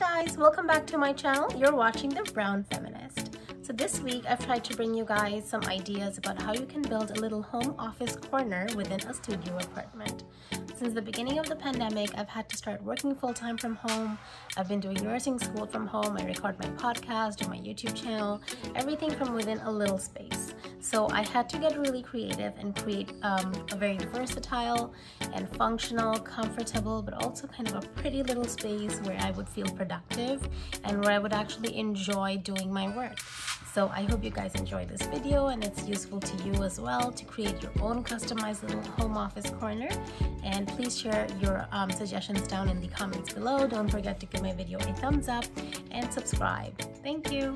guys, welcome back to my channel. You're watching The Brown Feminist. So this week I've tried to bring you guys some ideas about how you can build a little home office corner within a studio apartment. Since the beginning of the pandemic, I've had to start working full-time from home. I've been doing nursing school from home. I record my podcast, do my YouTube channel, everything from within a little space. So I had to get really creative and create um, a very versatile and functional, comfortable, but also kind of a pretty little space where I would feel productive and where I would actually enjoy doing my work. So I hope you guys enjoy this video and it's useful to you as well to create your own customized little home office corner. And please share your um, suggestions down in the comments below. Don't forget to give my video a thumbs up and subscribe. Thank you.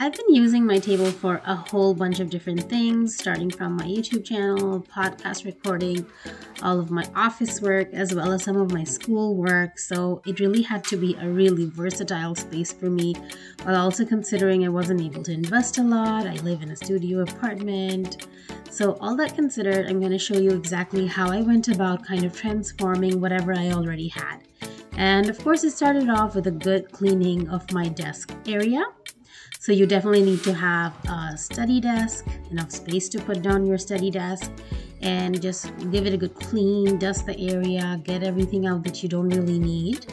I've been using my table for a whole bunch of different things, starting from my YouTube channel, podcast recording, all of my office work, as well as some of my school work. So it really had to be a really versatile space for me, while also considering I wasn't able to invest a lot. I live in a studio apartment. So, all that considered, I'm going to show you exactly how I went about kind of transforming whatever I already had. And of course, it started off with a good cleaning of my desk area. So you definitely need to have a study desk, enough space to put down your study desk, and just give it a good clean, dust the area, get everything out that you don't really need.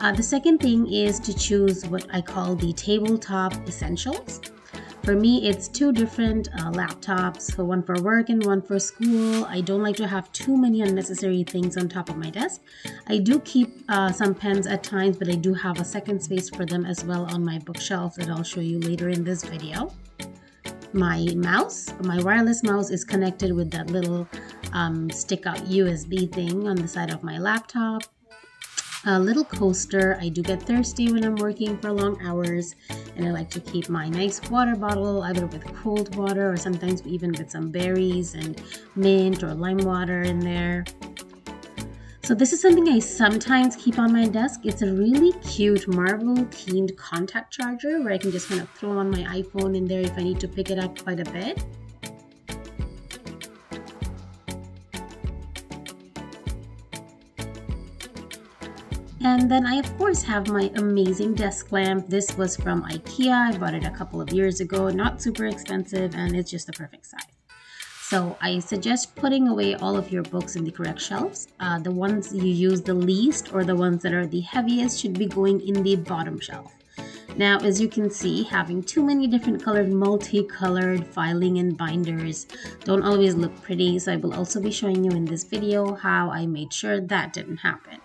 Uh, the second thing is to choose what I call the tabletop essentials. For me, it's two different uh, laptops, one for work and one for school. I don't like to have too many unnecessary things on top of my desk. I do keep uh, some pens at times, but I do have a second space for them as well on my bookshelf that I'll show you later in this video. My mouse, my wireless mouse is connected with that little um, stick out USB thing on the side of my laptop a little coaster. I do get thirsty when I'm working for long hours, and I like to keep my nice water bottle either with cold water or sometimes even with some berries and mint or lime water in there. So this is something I sometimes keep on my desk. It's a really cute marble themed contact charger where I can just kind of throw on my iPhone in there if I need to pick it up quite a bit. And then I of course have my amazing desk lamp. This was from Ikea. I bought it a couple of years ago. Not super expensive and it's just the perfect size. So I suggest putting away all of your books in the correct shelves. Uh, the ones you use the least or the ones that are the heaviest should be going in the bottom shelf. Now, as you can see, having too many different colored, multicolored filing and binders don't always look pretty. So I will also be showing you in this video how I made sure that didn't happen.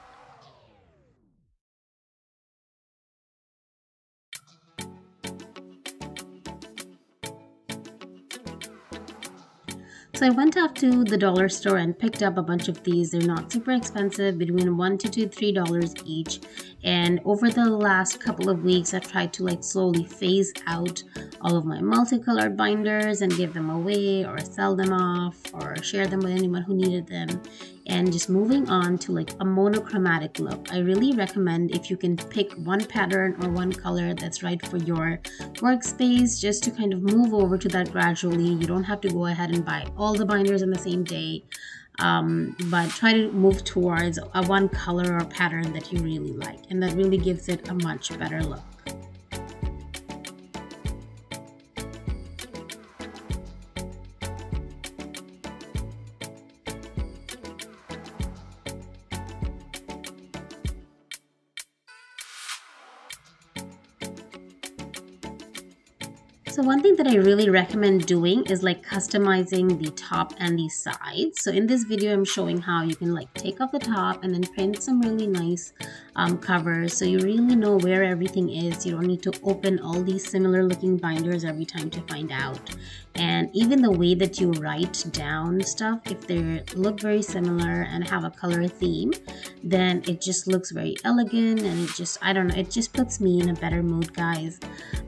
I went out to the dollar store and picked up a bunch of these. They're not super expensive, between one to two, three dollars each. And over the last couple of weeks, I've tried to like slowly phase out all of my multicolored binders and give them away or sell them off or share them with anyone who needed them and just moving on to like a monochromatic look. I really recommend if you can pick one pattern or one color that's right for your workspace just to kind of move over to that gradually. You don't have to go ahead and buy all the binders in the same day. Um, but try to move towards a one color or pattern that you really like and that really gives it a much better look. One thing that I really recommend doing is like customizing the top and the sides. So in this video, I'm showing how you can like take off the top and then print some really nice um, covers. So you really know where everything is. You don't need to open all these similar looking binders every time to find out. And even the way that you write down stuff, if they look very similar and have a color theme, then it just looks very elegant and it just, I don't know, it just puts me in a better mood, guys,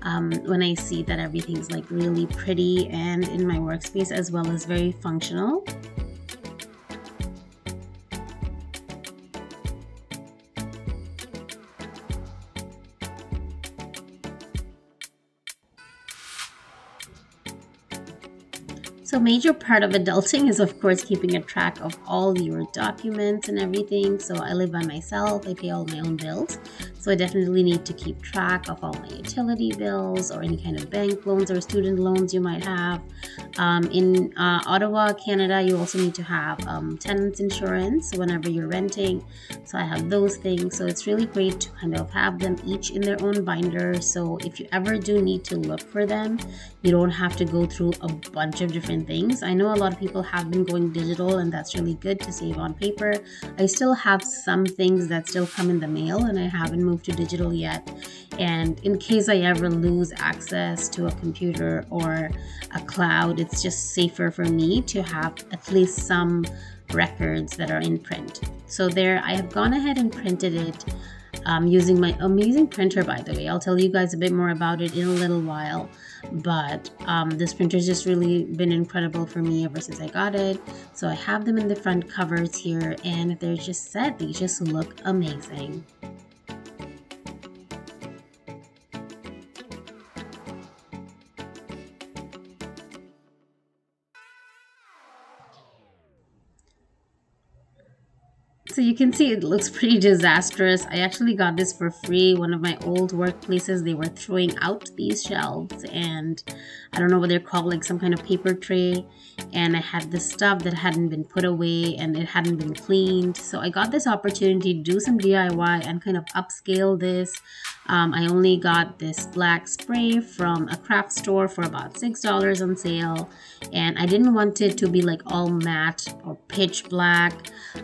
um, when I see that everything's like really pretty and in my workspace as well as very functional. So major part of adulting is, of course, keeping a track of all your documents and everything. So, I live by myself, I pay all my own bills. So, I definitely need to keep track of all my utility bills or any kind of bank loans or student loans you might have. Um, in uh, Ottawa, Canada, you also need to have um, tenants insurance whenever you're renting. So, I have those things. So, it's really great to kind of have them each in their own binder. So, if you ever do need to look for them, you don't have to go through a bunch of different things. I know a lot of people have been going digital, and that's really good to save on paper. I still have some things that still come in the mail, and I haven't moved to digital yet. And in case I ever lose access to a computer or a cloud, it's just safer for me to have at least some records that are in print. So, there, I have gone ahead and printed it um, using my amazing printer, by the way. I'll tell you guys a bit more about it in a little while. But um, this printer's just really been incredible for me ever since I got it. So I have them in the front covers here, and they're just set. They just look amazing. So you can see it looks pretty disastrous. I actually got this for free. One of my old workplaces, they were throwing out these shelves and I don't know what they're called, like some kind of paper tray. And I had this stuff that hadn't been put away and it hadn't been cleaned. So I got this opportunity to do some DIY and kind of upscale this. Um, I only got this black spray from a craft store for about $6 on sale. And I didn't want it to be like all matte or pitch black.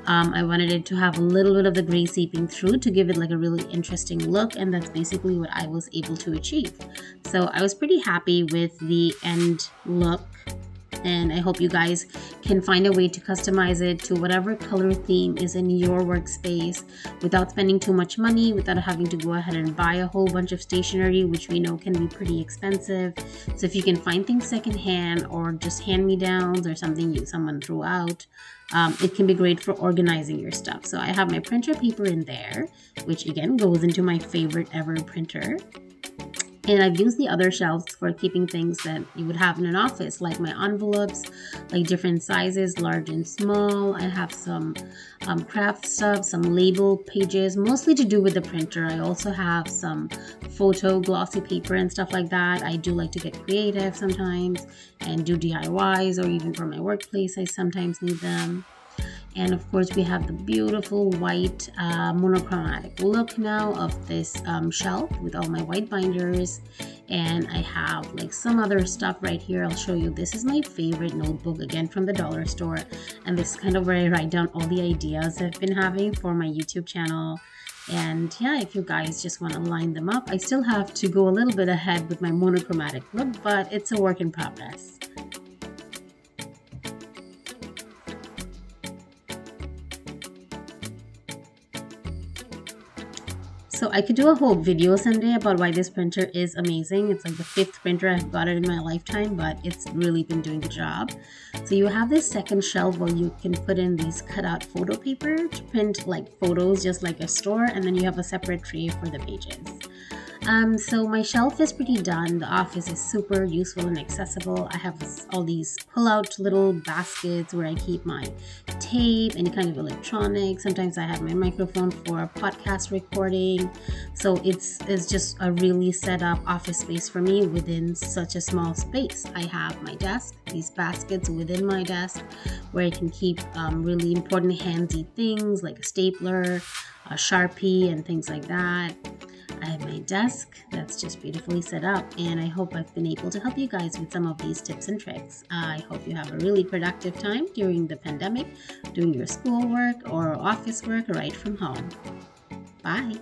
Um, I wanted it to have a little bit of the gray seeping through to give it like a really interesting look. And that's basically what I was able to achieve. So I was pretty happy with the end look and I hope you guys can find a way to customize it to whatever color theme is in your workspace without spending too much money, without having to go ahead and buy a whole bunch of stationery, which we know can be pretty expensive. So if you can find things secondhand or just hand-me-downs or something you someone threw out, um, it can be great for organizing your stuff. So I have my printer paper in there, which again goes into my favorite ever printer. And I've used the other shelves for keeping things that you would have in an office, like my envelopes, like different sizes, large and small. I have some um, craft stuff, some label pages, mostly to do with the printer. I also have some photo glossy paper and stuff like that. I do like to get creative sometimes and do DIYs, or even for my workplace, I sometimes need them and of course we have the beautiful white uh, monochromatic look now of this um, shelf with all my white binders. And I have like some other stuff right here. I'll show you. This is my favorite notebook again from the dollar store. And this is kind of where I write down all the ideas I've been having for my YouTube channel. And yeah if you guys just want to line them up I still have to go a little bit ahead with my monochromatic look but it's a work in progress So I could do a whole video someday about why this printer is amazing. It's like the fifth printer I've got it in my lifetime, but it's really been doing the job. So you have this second shelf where you can put in these cutout photo paper to print like photos just like a store, and then you have a separate tray for the pages. Um, so my shelf is pretty done. The office is super useful and accessible. I have all these pull-out little baskets where I keep my tape, any kind of electronics. Sometimes I have my microphone for podcast recording. So it's it's just a really set up office space for me within such a small space. I have my desk, these baskets within my desk where I can keep um, really important handy things like a stapler, a sharpie, and things like that. I have my desk that's just beautifully set up, and I hope I've been able to help you guys with some of these tips and tricks. I hope you have a really productive time during the pandemic, doing your schoolwork or office work right from home. Bye.